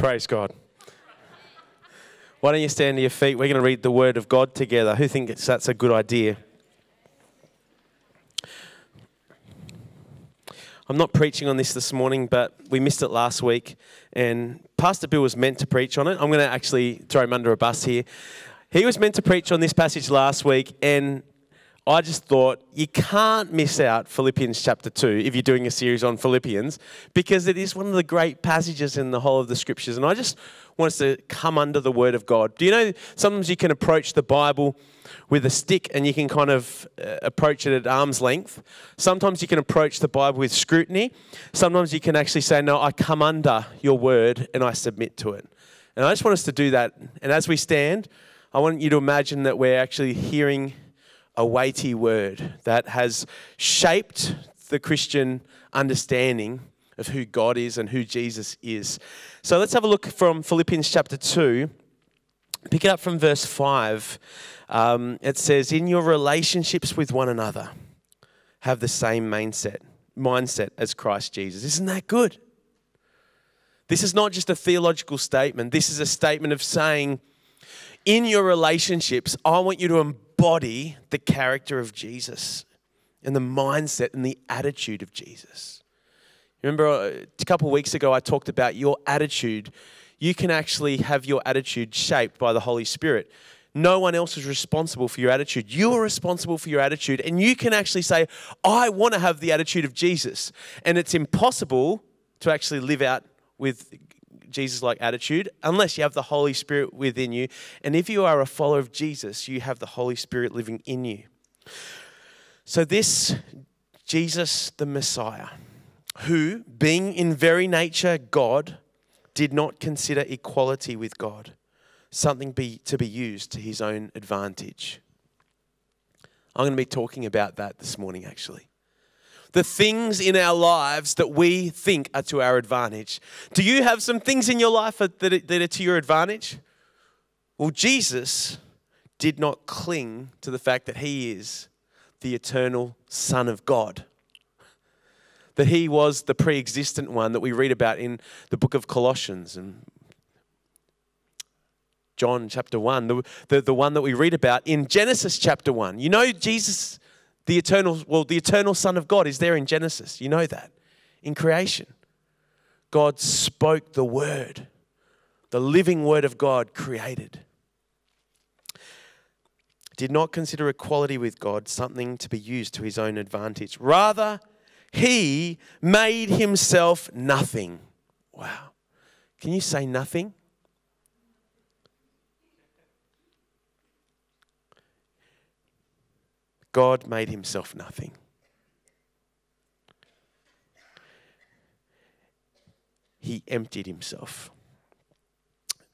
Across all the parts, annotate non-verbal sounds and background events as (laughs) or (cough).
Praise God. Why don't you stand to your feet? We're going to read the Word of God together. Who thinks that's a good idea? I'm not preaching on this this morning, but we missed it last week, and Pastor Bill was meant to preach on it. I'm going to actually throw him under a bus here. He was meant to preach on this passage last week, and I just thought you can't miss out Philippians chapter 2 if you're doing a series on Philippians because it is one of the great passages in the whole of the scriptures. And I just want us to come under the word of God. Do you know sometimes you can approach the Bible with a stick and you can kind of uh, approach it at arm's length? Sometimes you can approach the Bible with scrutiny. Sometimes you can actually say, No, I come under your word and I submit to it. And I just want us to do that. And as we stand, I want you to imagine that we're actually hearing a weighty word that has shaped the Christian understanding of who God is and who Jesus is. So let's have a look from Philippians chapter 2. Pick it up from verse 5. Um, it says, In your relationships with one another, have the same mindset, mindset as Christ Jesus. Isn't that good? This is not just a theological statement. This is a statement of saying, in your relationships, I want you to embody the character of Jesus and the mindset and the attitude of Jesus. Remember uh, a couple of weeks ago, I talked about your attitude. You can actually have your attitude shaped by the Holy Spirit. No one else is responsible for your attitude. You are responsible for your attitude. And you can actually say, I want to have the attitude of Jesus. And it's impossible to actually live out with Jesus like attitude unless you have the Holy Spirit within you. And if you are a follower of Jesus, you have the Holy Spirit living in you. So, this Jesus, the Messiah, who, being in very nature God, did not consider equality with God something be, to be used to his own advantage. I'm going to be talking about that this morning, actually the things in our lives that we think are to our advantage. Do you have some things in your life that are, that are to your advantage? Well, Jesus did not cling to the fact that he is the eternal Son of God. That he was the pre existent one that we read about in the book of Colossians and John chapter 1, the, the, the one that we read about in Genesis chapter 1. You know, Jesus the eternal, well, the eternal Son of God is there in Genesis. You know that. In creation, God spoke the word. The living word of God created. Did not consider equality with God something to be used to his own advantage. Rather, he made himself nothing. Wow. Can you say nothing? God made himself nothing. He emptied himself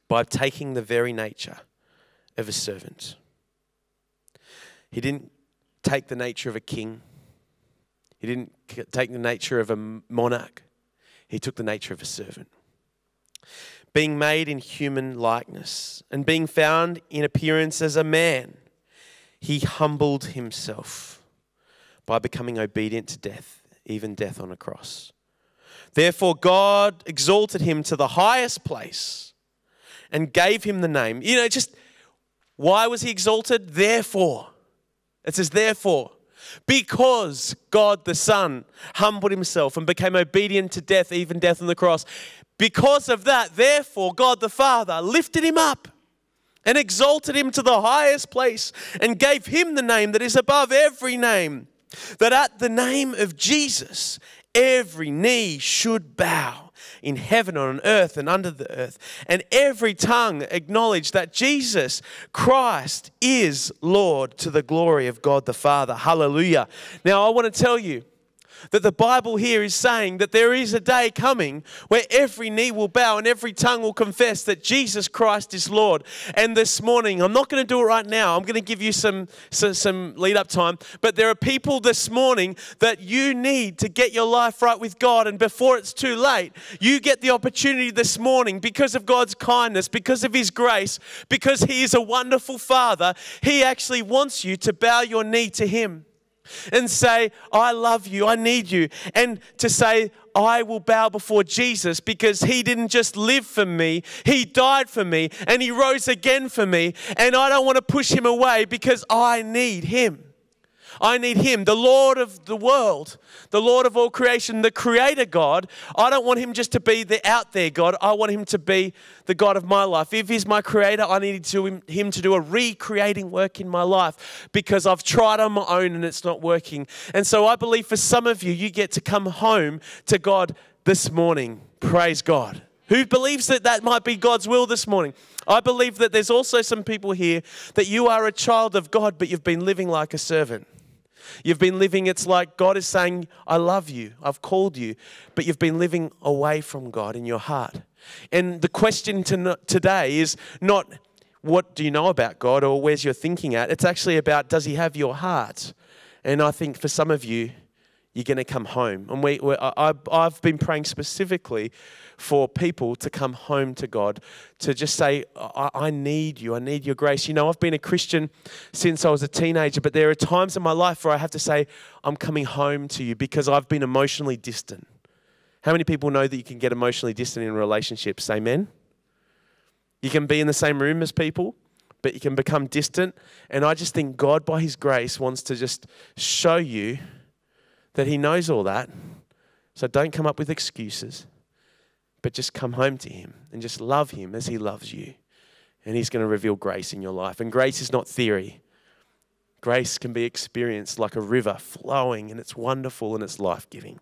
by taking the very nature of a servant. He didn't take the nature of a king. He didn't take the nature of a monarch. He took the nature of a servant. Being made in human likeness and being found in appearance as a man he humbled himself by becoming obedient to death, even death on a cross. Therefore, God exalted him to the highest place and gave him the name. You know, just why was he exalted? Therefore. It says, therefore. Because God the Son humbled himself and became obedient to death, even death on the cross. Because of that, therefore, God the Father lifted him up and exalted him to the highest place and gave him the name that is above every name, that at the name of Jesus every knee should bow in heaven on earth and under the earth, and every tongue acknowledge that Jesus Christ is Lord to the glory of God the Father. Hallelujah. Now, I want to tell you that the Bible here is saying that there is a day coming where every knee will bow and every tongue will confess that Jesus Christ is Lord. And this morning, I'm not going to do it right now. I'm going to give you some, some, some lead up time. But there are people this morning that you need to get your life right with God. And before it's too late, you get the opportunity this morning because of God's kindness, because of His grace, because He is a wonderful Father. He actually wants you to bow your knee to Him. And say, I love you, I need you. And to say, I will bow before Jesus because he didn't just live for me, he died for me and he rose again for me. And I don't want to push him away because I need him. I need Him, the Lord of the world, the Lord of all creation, the Creator God. I don't want Him just to be the out there God. I want Him to be the God of my life. If He's my Creator, I need to, Him to do a recreating work in my life because I've tried on my own and it's not working. And so I believe for some of you, you get to come home to God this morning. Praise God. Who believes that that might be God's will this morning? I believe that there's also some people here that you are a child of God, but you've been living like a servant. You've been living, it's like God is saying, I love you, I've called you, but you've been living away from God in your heart. And the question to today is not what do you know about God or where's your thinking at? It's actually about does He have your heart? And I think for some of you, you're going to come home. And we, I, I've been praying specifically for people to come home to God, to just say, I, I need you, I need your grace. You know, I've been a Christian since I was a teenager, but there are times in my life where I have to say, I'm coming home to you because I've been emotionally distant. How many people know that you can get emotionally distant in relationships? Amen? You can be in the same room as people, but you can become distant. And I just think God, by His grace, wants to just show you that He knows all that. So don't come up with excuses but just come home to Him and just love Him as He loves you. And He's going to reveal grace in your life. And grace is not theory, grace can be experienced like a river flowing, and it's wonderful and it's life giving.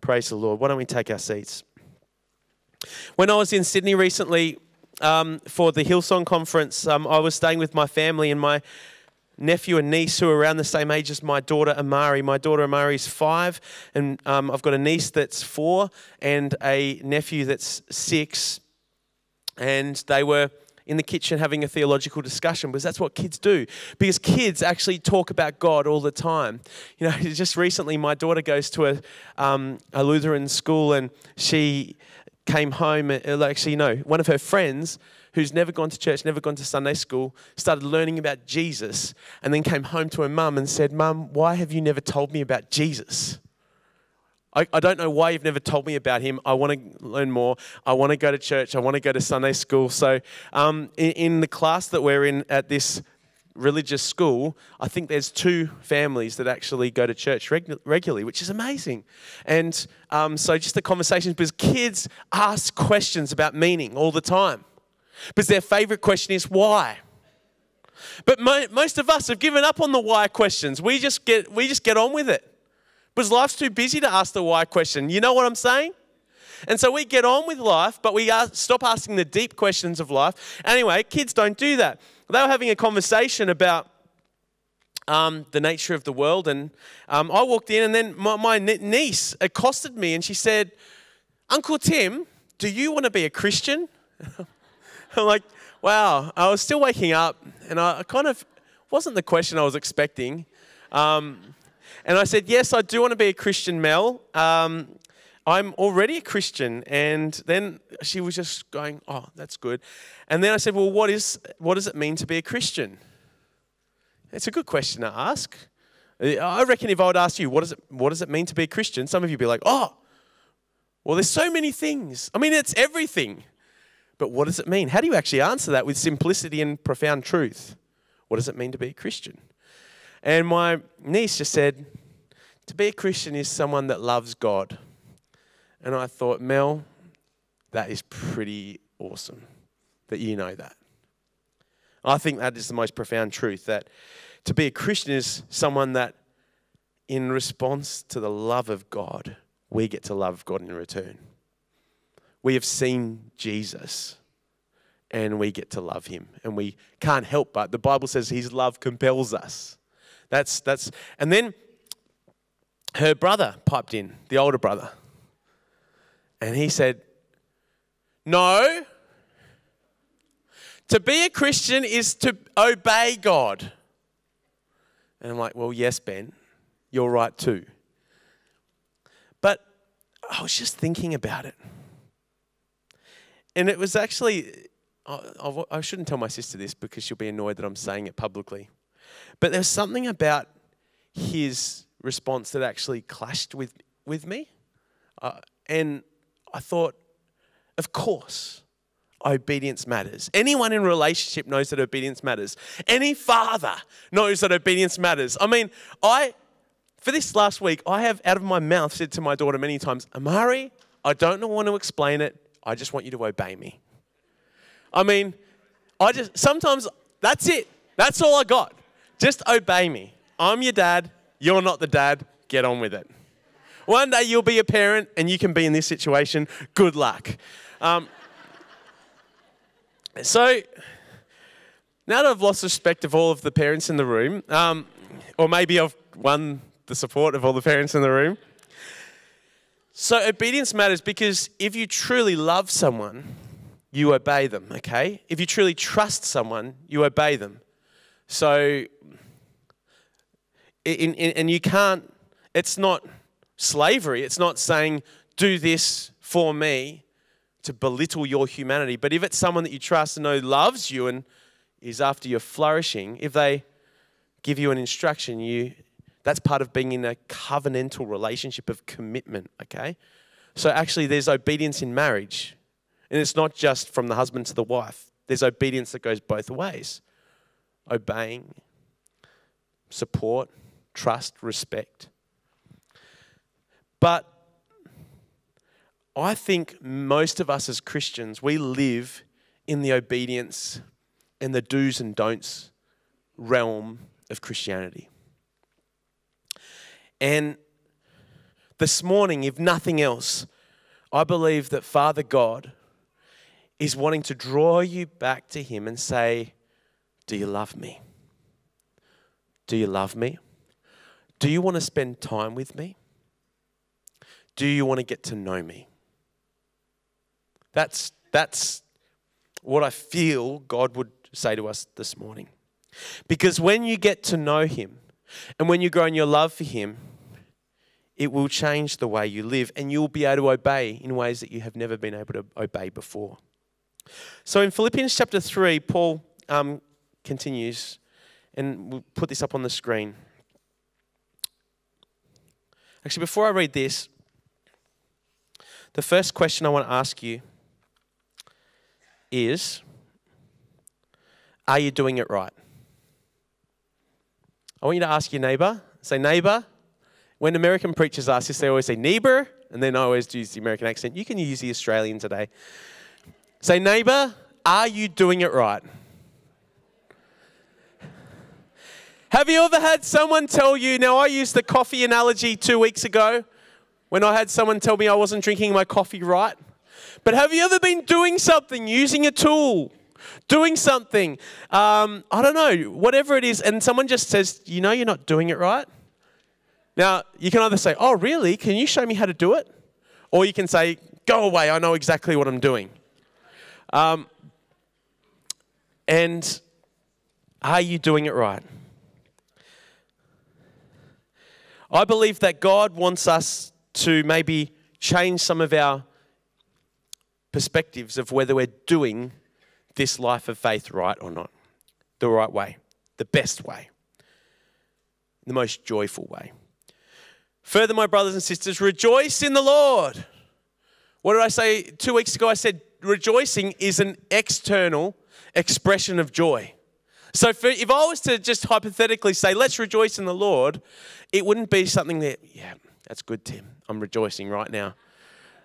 Praise the Lord. Why don't we take our seats? When I was in Sydney recently um, for the Hillsong conference, um, I was staying with my family, and my nephew and niece who are around the same age as my daughter Amari. My daughter Amari is five, and um, I've got a niece that's four and a nephew that's six. And they were in the kitchen having a theological discussion because that's what kids do. Because kids actually talk about God all the time. You know, (laughs) just recently, my daughter goes to a, um, a Lutheran school and she came home, uh, actually, no, one of her friends who's never gone to church, never gone to Sunday school, started learning about Jesus, and then came home to her mum and said, Mum, why have you never told me about Jesus? I, I don't know why you've never told me about him. I want to learn more. I want to go to church. I want to go to Sunday school. So, um, in, in the class that we're in at this religious school, I think there's two families that actually go to church regu- regularly, which is amazing. And um, so, just the conversations because kids ask questions about meaning all the time. Because their favorite question is why. But mo- most of us have given up on the why questions. We just get we just get on with it. Because life's too busy to ask the why question. You know what I'm saying? And so we get on with life, but we stop asking the deep questions of life. Anyway, kids don't do that. They were having a conversation about um, the nature of the world, and um, I walked in, and then my, my niece accosted me, and she said, "Uncle Tim, do you want to be a Christian?" (laughs) (laughs) I'm like, wow. I was still waking up, and I kind of wasn't the question I was expecting. Um, and I said, yes, I do want to be a Christian, Mel. Um, I'm already a Christian. And then she was just going, oh, that's good. And then I said, well, what, is, what does it mean to be a Christian? It's a good question to ask. I reckon if I would ask you, what does it, what does it mean to be a Christian? Some of you would be like, oh, well, there's so many things. I mean, it's everything. But what does it mean? How do you actually answer that with simplicity and profound truth? What does it mean to be a Christian? And my niece just said, to be a Christian is someone that loves God. And I thought, Mel, that is pretty awesome that you know that. I think that is the most profound truth that to be a Christian is someone that, in response to the love of God, we get to love God in return we have seen Jesus and we get to love him. And we can't help but the Bible says his love compels us. That's that's and then her brother piped in, the older brother. And he said, No. To be a Christian is to obey God. And I'm like, Well, yes, Ben, you're right too. But I was just thinking about it. And it was actually, I, I shouldn't tell my sister this because she'll be annoyed that I'm saying it publicly. But there's something about his response that actually clashed with, with me. Uh, and I thought, of course, obedience matters. Anyone in relationship knows that obedience matters. Any father knows that obedience matters. I mean, I, for this last week, I have out of my mouth said to my daughter many times, Amari, I don't know want to explain it. I just want you to obey me. I mean, I just, sometimes that's it. That's all I got. Just obey me. I'm your dad. You're not the dad. Get on with it. One day you'll be a parent and you can be in this situation. Good luck. Um, so, now that I've lost respect of all of the parents in the room, um, or maybe I've won the support of all the parents in the room. So, obedience matters because if you truly love someone, you obey them, okay? If you truly trust someone, you obey them. So, in, in, and you can't, it's not slavery. It's not saying, do this for me to belittle your humanity. But if it's someone that you trust and know loves you and is after your flourishing, if they give you an instruction, you that's part of being in a covenantal relationship of commitment, okay? So actually there's obedience in marriage. And it's not just from the husband to the wife. There's obedience that goes both ways. Obeying, support, trust, respect. But I think most of us as Christians, we live in the obedience and the do's and don'ts realm of Christianity. And this morning, if nothing else, I believe that Father God is wanting to draw you back to Him and say, Do you love me? Do you love me? Do you want to spend time with me? Do you want to get to know me? That's, that's what I feel God would say to us this morning. Because when you get to know Him and when you grow in your love for Him, it will change the way you live and you'll be able to obey in ways that you have never been able to obey before. So in Philippians chapter 3, Paul um, continues, and we'll put this up on the screen. Actually, before I read this, the first question I want to ask you is Are you doing it right? I want you to ask your neighbor, say, neighbor, when American preachers ask this, they always say neighbor, and then I always use the American accent. You can use the Australian today. Say, neighbor, are you doing it right? Have you ever had someone tell you? Now, I used the coffee analogy two weeks ago when I had someone tell me I wasn't drinking my coffee right. But have you ever been doing something, using a tool, doing something, um, I don't know, whatever it is, and someone just says, You know, you're not doing it right? Now, you can either say, Oh, really? Can you show me how to do it? Or you can say, Go away, I know exactly what I'm doing. Um, and are you doing it right? I believe that God wants us to maybe change some of our perspectives of whether we're doing this life of faith right or not. The right way, the best way, the most joyful way. Further, my brothers and sisters, rejoice in the Lord. What did I say two weeks ago? I said rejoicing is an external expression of joy. So for, if I was to just hypothetically say, let's rejoice in the Lord, it wouldn't be something that, yeah, that's good, Tim. I'm rejoicing right now.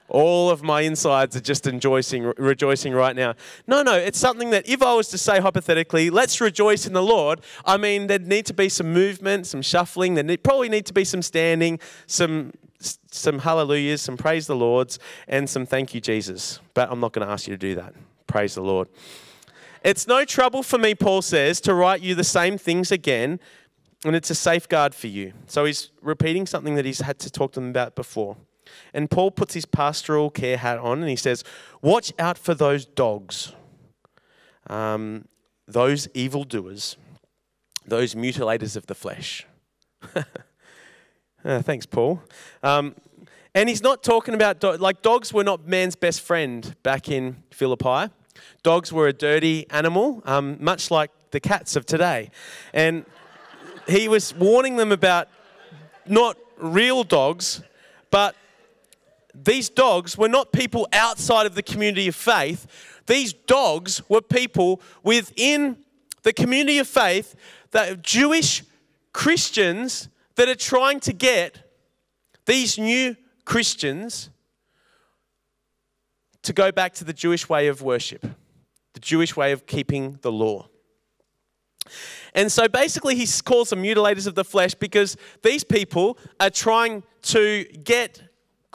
All of my insides are just rejoicing, rejoicing right now. No, no, it's something that if I was to say hypothetically, let's rejoice in the Lord, I mean, there'd need to be some movement, some shuffling, there'd probably need to be some standing, some some hallelujahs, some praise the Lords, and some thank you, Jesus. But I'm not going to ask you to do that. Praise the Lord. It's no trouble for me, Paul says, to write you the same things again, and it's a safeguard for you. So he's repeating something that he's had to talk to them about before. And Paul puts his pastoral care hat on and he says, Watch out for those dogs, um, those evildoers, those mutilators of the flesh. (laughs) uh, thanks, Paul. Um, and he's not talking about, do- like, dogs were not man's best friend back in Philippi. Dogs were a dirty animal, um, much like the cats of today. And he was warning them about not real dogs, but these dogs were not people outside of the community of faith. These dogs were people within the community of faith that Jewish Christians that are trying to get these new Christians to go back to the Jewish way of worship, the Jewish way of keeping the law. And so basically, he calls them mutilators of the flesh because these people are trying to get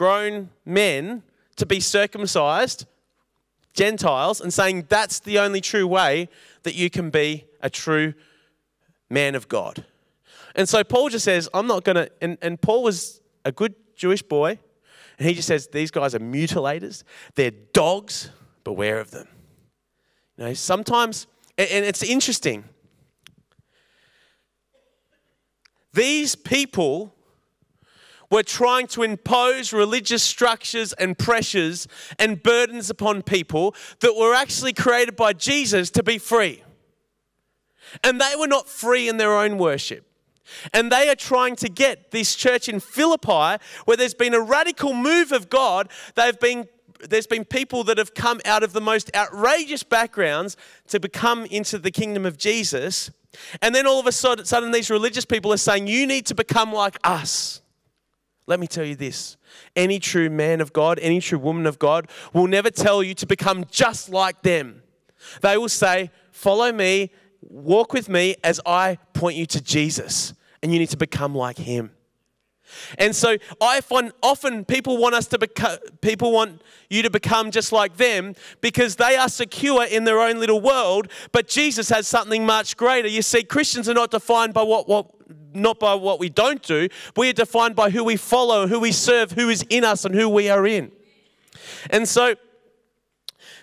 grown men to be circumcised, Gentiles, and saying that's the only true way that you can be a true man of God. And so Paul just says, I'm not going to, and, and Paul was a good Jewish boy, and he just says, These guys are mutilators, they're dogs, beware of them. You know, sometimes, and it's interesting, these people were trying to impose religious structures and pressures and burdens upon people that were actually created by Jesus to be free. And they were not free in their own worship. And they are trying to get this church in Philippi, where there's been a radical move of God. They've been, there's been people that have come out of the most outrageous backgrounds to become into the kingdom of Jesus. And then all of a sudden, these religious people are saying, You need to become like us. Let me tell you this any true man of God, any true woman of God will never tell you to become just like them. They will say, Follow me, walk with me as I point you to Jesus, and you need to become like him. And so I find often people want us to become, people want you to become just like them because they are secure in their own little world, but Jesus has something much greater. You see, Christians are not defined by what, what not by what we don't do, we are defined by who we follow, who we serve, who is in us, and who we are in. And so,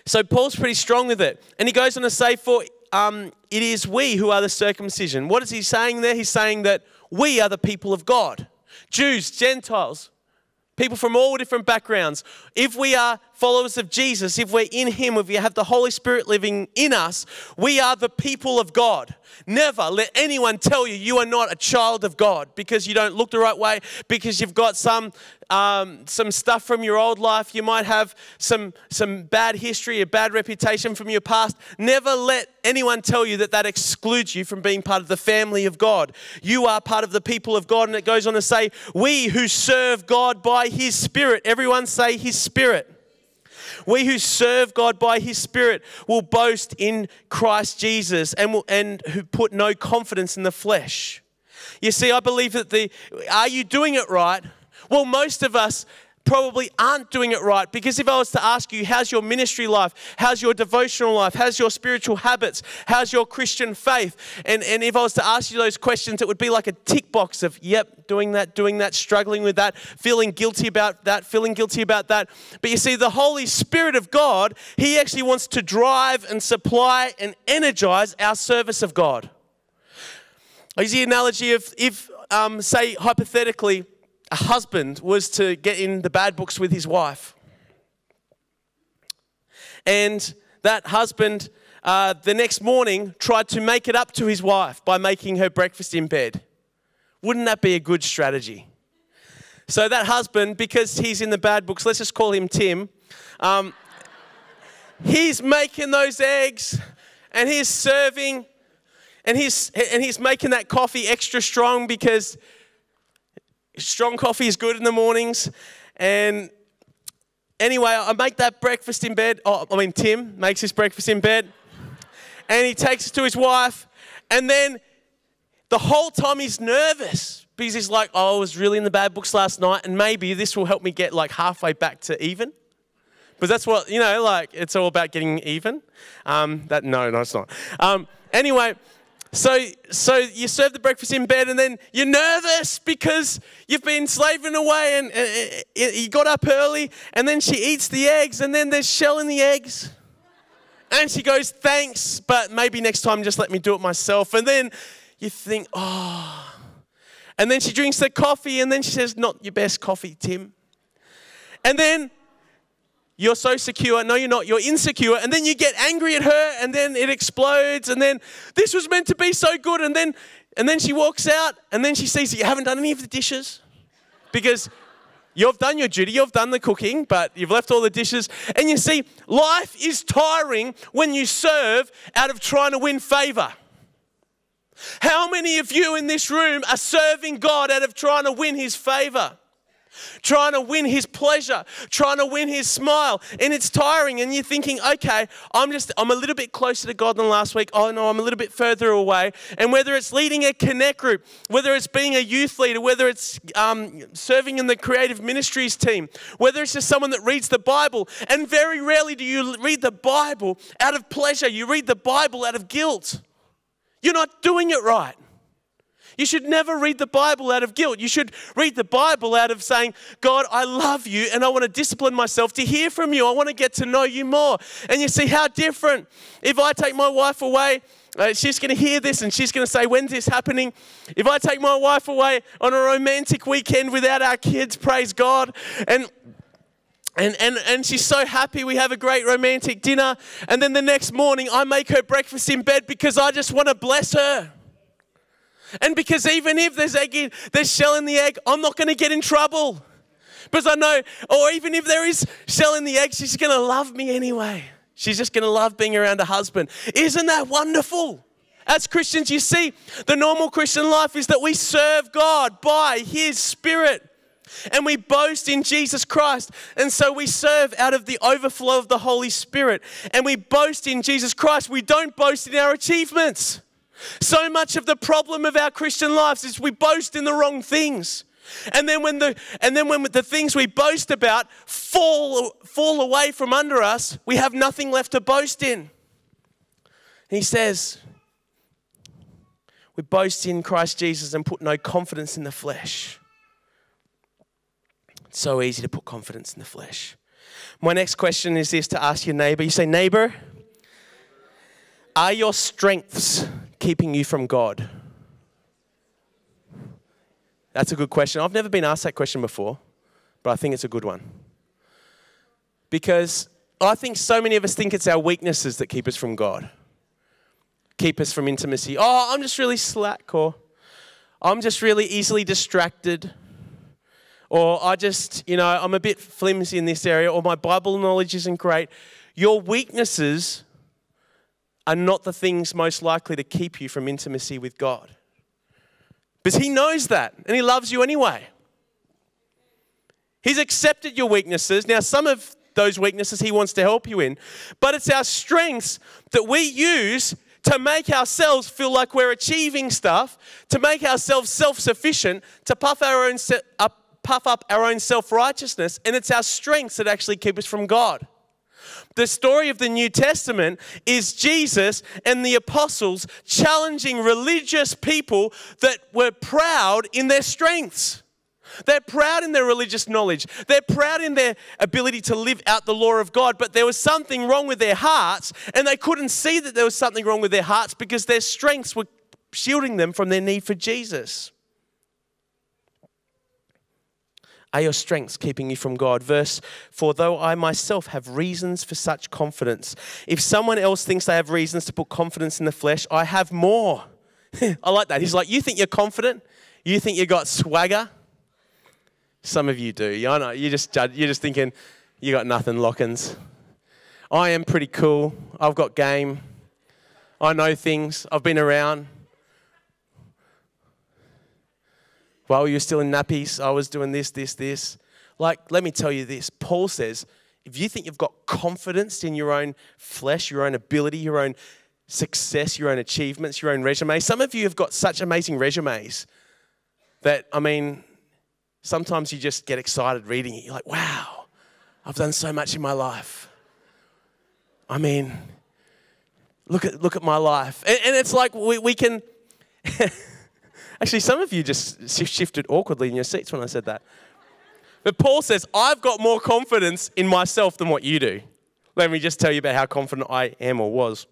so Paul's pretty strong with it. And he goes on to say, For um, it is we who are the circumcision. What is he saying there? He's saying that we are the people of God Jews, Gentiles, people from all different backgrounds. If we are followers of Jesus, if we're in Him, if we have the Holy Spirit living in us, we are the people of God. Never let anyone tell you you are not a child of God because you don't look the right way, because you've got some um, some stuff from your old life. You might have some some bad history, a bad reputation from your past. Never let anyone tell you that that excludes you from being part of the family of God. You are part of the people of God, and it goes on to say, "We who serve God by His Spirit." Everyone say His Spirit. We who serve God by His Spirit will boast in Christ Jesus and, will, and who put no confidence in the flesh. You see, I believe that the, are you doing it right? Well, most of us probably aren't doing it right. Because if I was to ask you, how's your ministry life? How's your devotional life? How's your spiritual habits? How's your Christian faith? And, and if I was to ask you those questions, it would be like a tick box of, yep, doing that, doing that, struggling with that, feeling guilty about that, feeling guilty about that. But you see, the Holy Spirit of God, He actually wants to drive and supply and energize our service of God. I use the analogy of if, um, say, hypothetically, a husband was to get in the bad books with his wife. And that husband, uh, the next morning, tried to make it up to his wife by making her breakfast in bed. Wouldn't that be a good strategy? So, that husband, because he's in the bad books, let's just call him Tim, um, he's making those eggs and he's serving and he's, and he's making that coffee extra strong because Strong coffee is good in the mornings. And anyway, I make that breakfast in bed. Oh, I mean, Tim makes his breakfast in bed. And he takes it to his wife. And then the whole time he's nervous because he's like, oh, I was really in the bad books last night. And maybe this will help me get like halfway back to even. But that's what, you know, like it's all about getting even. Um, that No, no, it's not. Um, anyway. So, so you serve the breakfast in bed, and then you're nervous because you've been slaving away, and, and, and you got up early, and then she eats the eggs, and then there's shell in the eggs. And she goes, Thanks, but maybe next time just let me do it myself. And then you think, Oh. And then she drinks the coffee, and then she says, Not your best coffee, Tim. And then you're so secure. No, you're not. You're insecure. And then you get angry at her and then it explodes. And then this was meant to be so good. And then, and then she walks out and then she sees that you haven't done any of the dishes because You've done your duty, you've done the cooking, but you've left all the dishes. And you see, life is tiring when you serve out of trying to win favor. How many of you in this room are serving God out of trying to win his favor? Trying to win his pleasure, trying to win his smile. And it's tiring. And you're thinking, okay, I'm just, I'm a little bit closer to God than last week. Oh no, I'm a little bit further away. And whether it's leading a connect group, whether it's being a youth leader, whether it's um, serving in the creative ministries team, whether it's just someone that reads the Bible, and very rarely do you read the Bible out of pleasure, you read the Bible out of guilt. You're not doing it right. You should never read the Bible out of guilt. You should read the Bible out of saying, God, I love you and I want to discipline myself to hear from you. I want to get to know you more. And you see how different if I take my wife away. Uh, she's going to hear this and she's going to say, When's this happening? If I take my wife away on a romantic weekend without our kids, praise God. And and, and, and she's so happy we have a great romantic dinner. And then the next morning, I make her breakfast in bed because I just want to bless her. And because even if there's egg, there's shell in the egg, I'm not going to get in trouble. Because I know, or even if there is shell in the egg, she's going to love me anyway. She's just going to love being around a husband. Isn't that wonderful? As Christians, you see, the normal Christian life is that we serve God by His Spirit and we boast in Jesus Christ. And so we serve out of the overflow of the Holy Spirit and we boast in Jesus Christ. We don't boast in our achievements. So much of the problem of our Christian lives is we boast in the wrong things. And then when the and then when the things we boast about fall fall away from under us, we have nothing left to boast in. He says, we boast in Christ Jesus and put no confidence in the flesh. It's so easy to put confidence in the flesh. My next question is this to ask your neighbor. You say, neighbor, are your strengths keeping you from God? That's a good question. I've never been asked that question before, but I think it's a good one. Because I think so many of us think it's our weaknesses that keep us from God, keep us from intimacy. Oh, I'm just really slack, or I'm just really easily distracted, or I just, you know, I'm a bit flimsy in this area, or my Bible knowledge isn't great. Your weaknesses are not the things most likely to keep you from intimacy with God. Because He knows that and He loves you anyway. He's accepted your weaknesses. Now, some of those weaknesses He wants to help you in, but it's our strengths that we use to make ourselves feel like we're achieving stuff, to make ourselves self sufficient, to puff, our own up, uh, puff up our own self righteousness, and it's our strengths that actually keep us from God. The story of the New Testament is Jesus and the apostles challenging religious people that were proud in their strengths. They're proud in their religious knowledge. They're proud in their ability to live out the law of God, but there was something wrong with their hearts, and they couldn't see that there was something wrong with their hearts because their strengths were shielding them from their need for Jesus. Are your strengths keeping you from God? Verse 4 Though I myself have reasons for such confidence, if someone else thinks they have reasons to put confidence in the flesh, I have more. (laughs) I like that. He's like, You think you're confident? You think you got swagger? Some of you do. I know. You're just, you're just thinking, You got nothing, Lochens. I am pretty cool. I've got game. I know things. I've been around. While you're still in nappies, I was doing this, this, this. Like, let me tell you this Paul says, if you think you've got confidence in your own flesh, your own ability, your own success, your own achievements, your own resume, some of you have got such amazing resumes that, I mean, sometimes you just get excited reading it. You're like, wow, I've done so much in my life. I mean, look at, look at my life. And, and it's like we, we can. (laughs) Actually, some of you just shifted awkwardly in your seats when I said that. But Paul says, I've got more confidence in myself than what you do. Let me just tell you about how confident I am or was.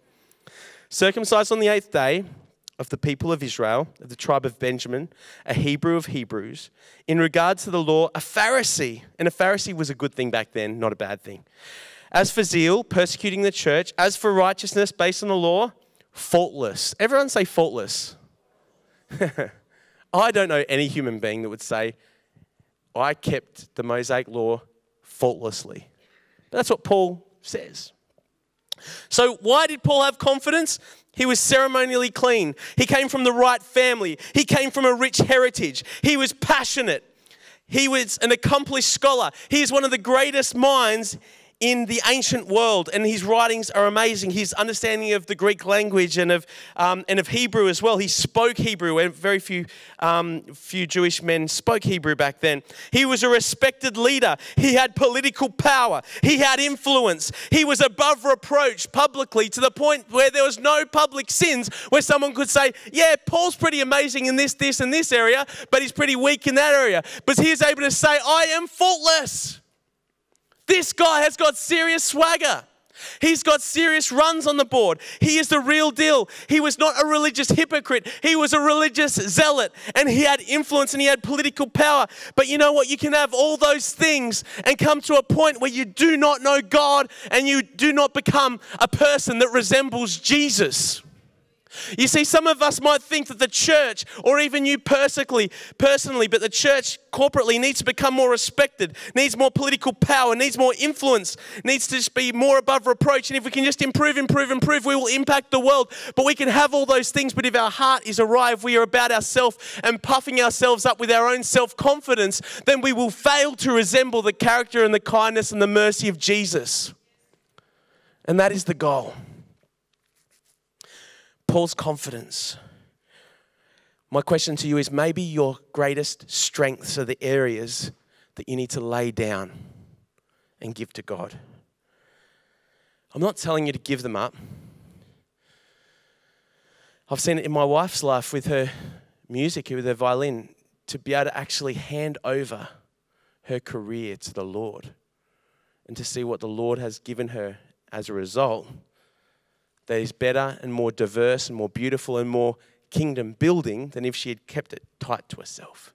Circumcised on the eighth day of the people of Israel, of the tribe of Benjamin, a Hebrew of Hebrews, in regards to the law, a Pharisee. And a Pharisee was a good thing back then, not a bad thing. As for zeal, persecuting the church. As for righteousness based on the law, faultless. Everyone say faultless. (laughs) I don't know any human being that would say, I kept the Mosaic law faultlessly. But that's what Paul says. So, why did Paul have confidence? He was ceremonially clean. He came from the right family. He came from a rich heritage. He was passionate. He was an accomplished scholar. He is one of the greatest minds in the ancient world, and his writings are amazing. His understanding of the Greek language and of, um, and of Hebrew as well. He spoke Hebrew, and very few, um, few Jewish men spoke Hebrew back then. He was a respected leader. He had political power. He had influence. He was above reproach publicly to the point where there was no public sins where someone could say, Yeah, Paul's pretty amazing in this, this, and this area, but he's pretty weak in that area. But he is able to say, I am faultless. This guy has got serious swagger. He's got serious runs on the board. He is the real deal. He was not a religious hypocrite. He was a religious zealot and he had influence and he had political power. But you know what? You can have all those things and come to a point where you do not know God and you do not become a person that resembles Jesus. You see, some of us might think that the church, or even you personally, personally, but the church corporately needs to become more respected, needs more political power, needs more influence, needs to just be more above reproach. And if we can just improve, improve, improve, we will impact the world. But we can have all those things, but if our heart is awry, if we are about ourselves and puffing ourselves up with our own self confidence, then we will fail to resemble the character and the kindness and the mercy of Jesus. And that is the goal. Paul's confidence. My question to you is maybe your greatest strengths are the areas that you need to lay down and give to God. I'm not telling you to give them up. I've seen it in my wife's life with her music, with her violin, to be able to actually hand over her career to the Lord and to see what the Lord has given her as a result that is better and more diverse and more beautiful and more kingdom building than if she had kept it tight to herself.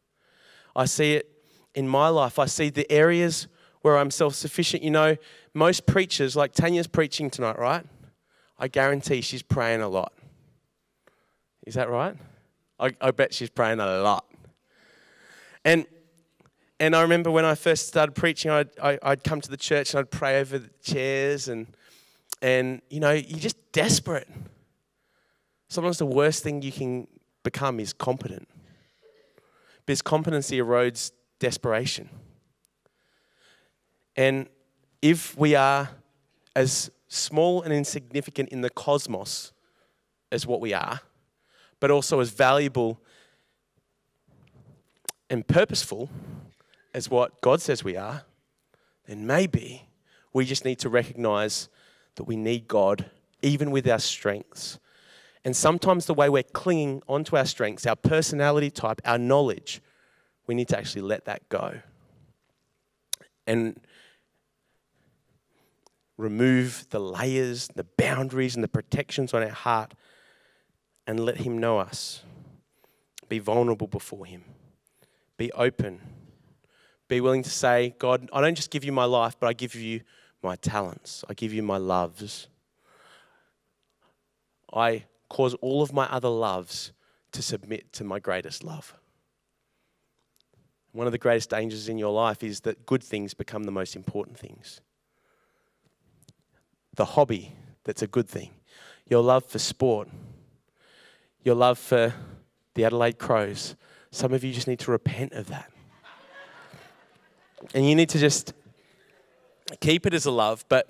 I see it in my life. I see the areas where I'm self sufficient. You know, most preachers, like Tanya's preaching tonight, right? I guarantee she's praying a lot. Is that right? I, I bet she's praying a lot. And and I remember when I first started preaching, I'd, I, would i would come to the church and I'd pray over the chairs and and, you know, you're just desperate. Sometimes the worst thing you can become is competent. Because competency erodes desperation. And if we are as small and insignificant in the cosmos as what we are, but also as valuable and purposeful as what God says we are, then maybe we just need to recognize that we need God even with our strengths. And sometimes the way we're clinging onto our strengths, our personality type, our knowledge, we need to actually let that go. And remove the layers, the boundaries, and the protections on our heart and let Him know us. Be vulnerable before Him. Be open. Be willing to say, God, I don't just give you my life, but I give you my talents. I give you my loves. I cause all of my other loves to submit to my greatest love. One of the greatest dangers in your life is that good things become the most important things. The hobby that's a good thing, your love for sport, your love for the Adelaide Crows. Some of you just need to repent of that. And you need to just keep it as a love, but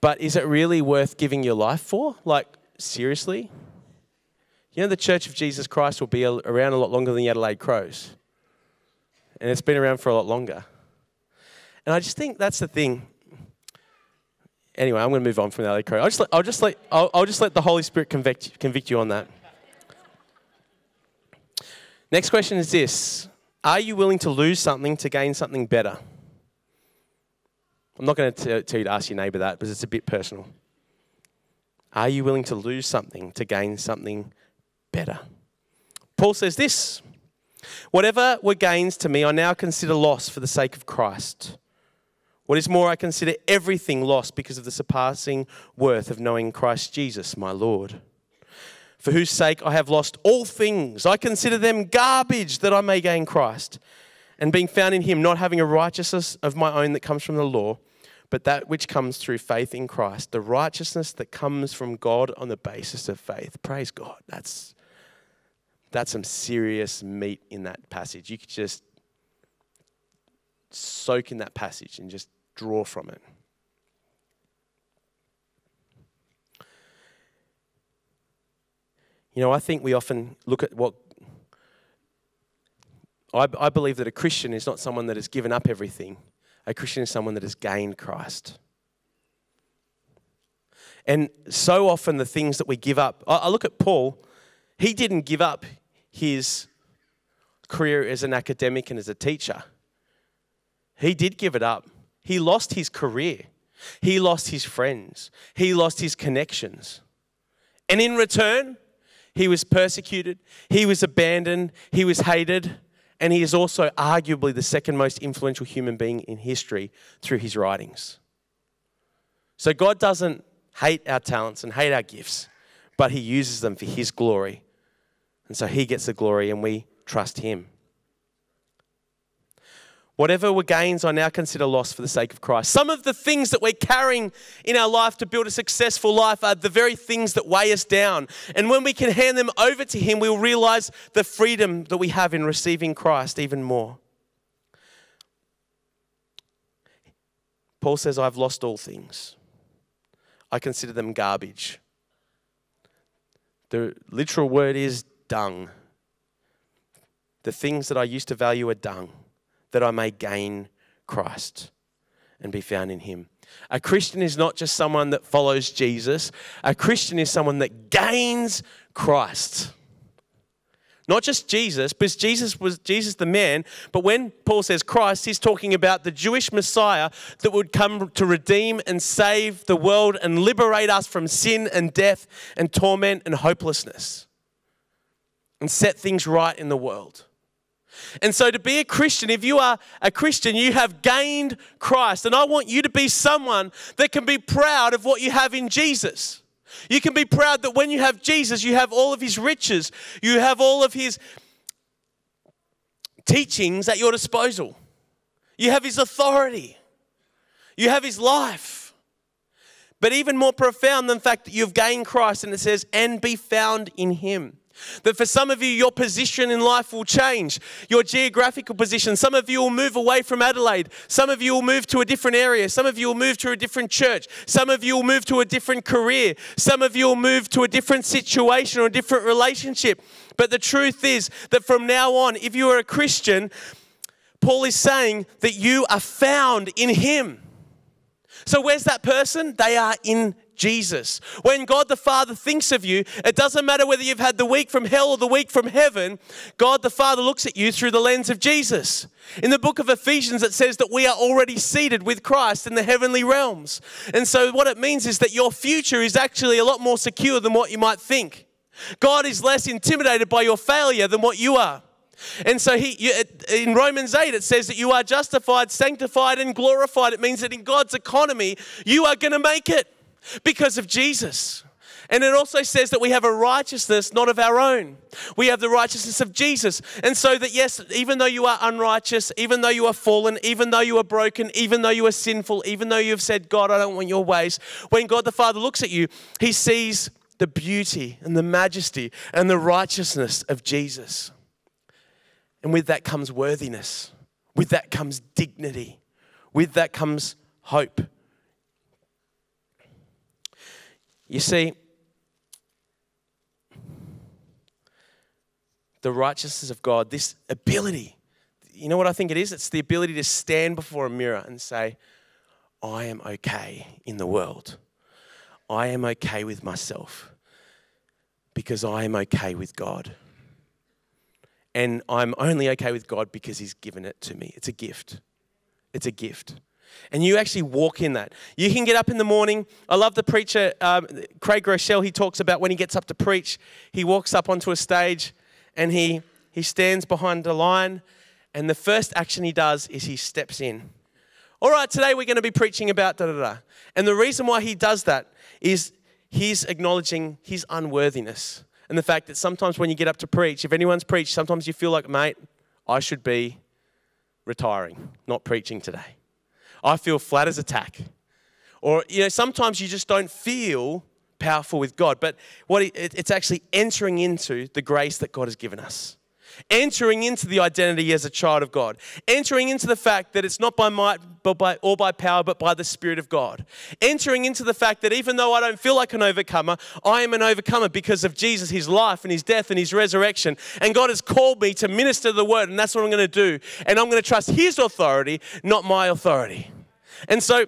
but is it really worth giving your life for? Like seriously? You know the Church of Jesus Christ will be around a lot longer than the Adelaide Crows. And it's been around for a lot longer. And I just think that's the thing. Anyway, I'm going to move on from the Adelaide Crows. I'll just let, I'll just let, I'll, I'll just let the Holy Spirit convict, convict you on that. Next question is this Are you willing to lose something to gain something better? I'm not going to tell you to ask your neighbour that because it's a bit personal. Are you willing to lose something to gain something better? Paul says this Whatever were gains to me, I now consider loss for the sake of Christ. What is more, I consider everything lost because of the surpassing worth of knowing Christ Jesus, my Lord. For whose sake I have lost all things. I consider them garbage that I may gain Christ. And being found in Him, not having a righteousness of my own that comes from the law, but that which comes through faith in Christ, the righteousness that comes from God on the basis of faith. Praise God. That's, that's some serious meat in that passage. You could just soak in that passage and just draw from it. You know, I think we often look at what. I, I believe that a Christian is not someone that has given up everything, a Christian is someone that has gained Christ. And so often, the things that we give up, I, look at Paul, he didn't give up his career as an academic and as a teacher. He did give it up. He lost his career, he lost his friends, he lost his connections. And in return, he was persecuted, he was abandoned, he was hated, and he is also arguably the second most influential human being in history through his writings. So God doesn't hate our talents and hate our gifts, but he uses them for his glory. And so he gets the glory and we trust him. Whatever were gains, I now consider loss for the sake of Christ. Some of the things that we're carrying in our life to build a successful life are the very things that weigh us down. And when we can hand them over to Him, we'll realize the freedom that we have in receiving Christ even more. Paul says, I've lost all things. I consider them garbage. The literal word is dung. The things that I used to value are dung that I may gain Christ and be found in him. A Christian is not just someone that follows Jesus, a Christian is someone that gains Christ. Not just Jesus, because Jesus was Jesus the man, but when Paul says Christ, he's talking about the Jewish Messiah that would come to redeem and save the world and liberate us from sin and death and torment and hopelessness and set things right in the world. And so, to be a Christian, if you are a Christian, you have gained Christ. And I want you to be someone that can be proud of what you have in Jesus. You can be proud that when you have Jesus, you have all of his riches, you have all of his teachings at your disposal, you have his authority, you have his life. But even more profound than the fact that you've gained Christ, and it says, and be found in him. That for some of you, your position in life will change, your geographical position. Some of you will move away from Adelaide. Some of you will move to a different area. Some of you will move to a different church. Some of you will move to a different career. Some of you will move to a different situation or a different relationship. But the truth is that from now on, if you are a Christian, Paul is saying that you are found in Him. So, where's that person? They are in Jesus. When God the Father thinks of you, it doesn't matter whether you've had the week from hell or the week from heaven, God the Father looks at you through the lens of Jesus. In the book of Ephesians, it says that we are already seated with Christ in the heavenly realms. And so, what it means is that your future is actually a lot more secure than what you might think. God is less intimidated by your failure than what you are. And so he, in Romans 8, it says that you are justified, sanctified, and glorified. It means that in God's economy, you are going to make it because of Jesus. And it also says that we have a righteousness not of our own. We have the righteousness of Jesus. And so that, yes, even though you are unrighteous, even though you are fallen, even though you are broken, even though you are sinful, even though you have said, God, I don't want your ways, when God the Father looks at you, he sees the beauty and the majesty and the righteousness of Jesus. And with that comes worthiness, with that comes dignity, with that comes hope. You see, the righteousness of God, this ability, you know what I think it is? It's the ability to stand before a mirror and say, I am okay in the world. I am okay with myself because I am okay with God. And I'm only okay with God because He's given it to me. It's a gift. It's a gift. And you actually walk in that. You can get up in the morning. I love the preacher, um, Craig Groeschel, he talks about when he gets up to preach, he walks up onto a stage and he, he stands behind a line, and the first action he does is he steps in. All right, today we're going to be preaching about da da da. And the reason why he does that is he's acknowledging his unworthiness and the fact that sometimes when you get up to preach, if anyone's preached, sometimes you feel like, mate, I should be retiring, not preaching today. I feel flat as a tack. Or, you know, sometimes you just don't feel powerful with God, but what it, it's actually entering into the grace that God has given us entering into the identity as a child of God, entering into the fact that it's not by might but by, or by power, but by the Spirit of God, entering into the fact that even though I don't feel like an overcomer, I am an overcomer because of Jesus, his life and his death and his resurrection. And God has called me to minister the word, and that's what I'm going to do. And I'm going to trust his authority, not my authority. And so,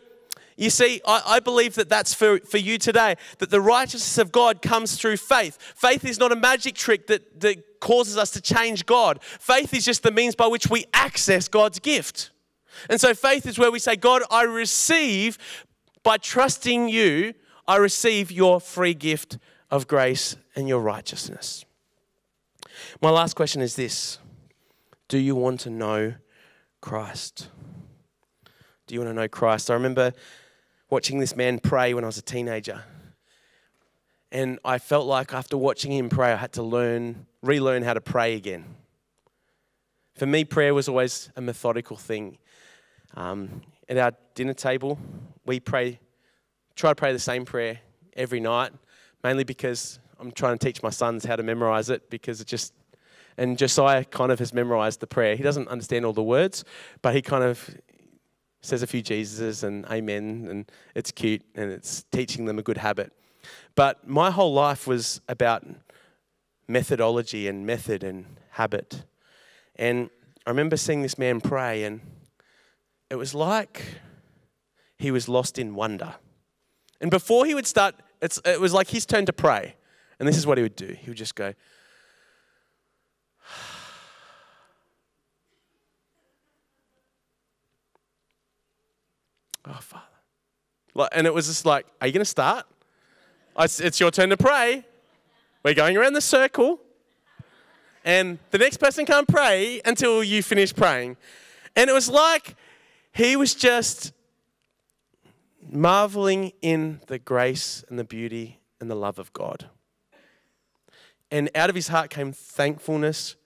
you see, I, I, believe that that's for, for you today, that the righteousness of God comes through faith. Faith is not a magic trick that, that causes us to change God. Faith is just the means by which we access God's gift. And so faith is where we say, God, I receive, by trusting you, I receive your free gift of grace and your righteousness. My last question is this Do you want to know Christ? Do you want to know Christ? I remember watching this man pray when I was a teenager. And I felt like after watching him pray, I had to learn, relearn how to pray again. For me, prayer was always a methodical thing. Um, at our dinner table, we pray, try to pray the same prayer every night, mainly because I'm trying to teach my sons how to memorize it because it just, and Josiah kind of has memorized the prayer. He doesn't understand all the words, but he kind of says a few Jesuses and amen, and it's cute and it's teaching them a good habit. But my whole life was about methodology and method and habit. And I remember seeing this man pray, and it was like he was lost in wonder. And before he would start, it was like his turn to pray. And this is what he would do he would just go, (sighs) Oh, Father. And it was just like, Are you going to start? It's your turn to pray. We're going around the circle. And the next person can't pray until you finish praying. And it was like he was just marveling in the grace and the beauty and the love of God. And out of his heart came thankfulness,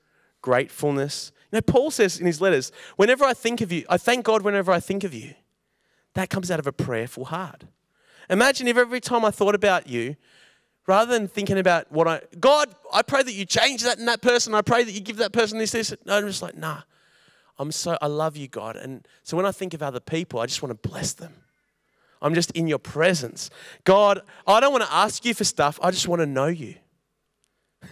gratefulness. You know, Paul says in his letters, whenever I think of you, I thank God whenever I think of you. That comes out of a prayerful heart. Imagine if every time I thought about you, rather than thinking about what I, God, I pray that you change that in that person. I pray that you give that person this, this. No, I'm just like, nah. I'm so, I love you, God. And so when I think of other people, I just want to bless them. I'm just in your presence. God, I don't want to ask you for stuff. I just want to know you. (laughs)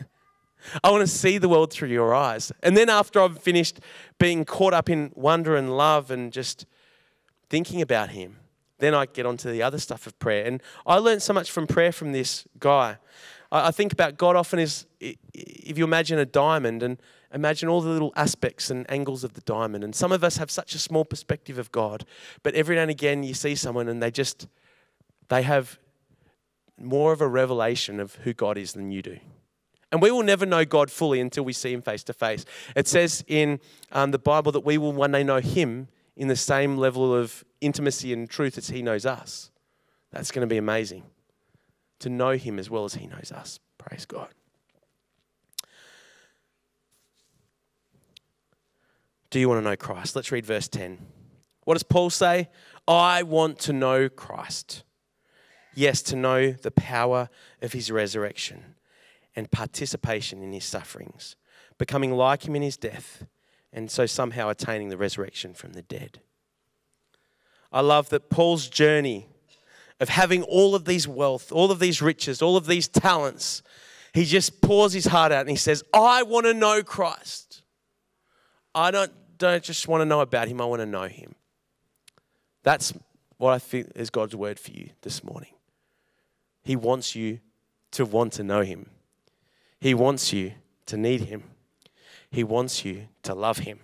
I want to see the world through your eyes. And then after I've finished being caught up in wonder and love and just thinking about Him, then I get onto the other stuff of prayer. And I learned so much from prayer from this guy. I think about God often is, if you imagine a diamond and imagine all the little aspects and angles of the diamond. And some of us have such a small perspective of God, but every now and again you see someone and they just, they have more of a revelation of who God is than you do. And we will never know God fully until we see Him face to face. It says in um, the Bible that we will one day know Him in the same level of intimacy and truth as He knows us. That's going to be amazing. To know Him as well as He knows us. Praise God. Do you want to know Christ? Let's read verse 10. What does Paul say? I want to know Christ. Yes, to know the power of his resurrection and participation in his sufferings, becoming like him in his death and so somehow attaining the resurrection from the dead. I love that Paul's journey of having all of these wealth, all of these riches, all of these talents, he just pours his heart out and he says, I want to know Christ. I don't, don't just want to know about him, I want to know him. That's what I think is God's word for you this morning. He wants you to want to know him, He wants you to need him. He wants you to love Him.